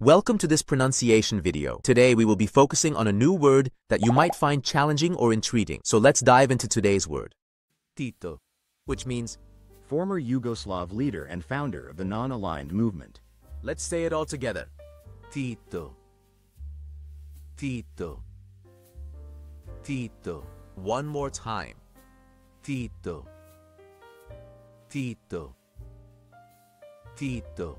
Welcome to this pronunciation video. Today we will be focusing on a new word that you might find challenging or intriguing. So let's dive into today's word. Tito, which means, former Yugoslav leader and founder of the non-aligned movement. let's say it all together. Tito. Tito. Tito. One more time. Tito. Tito. Tito.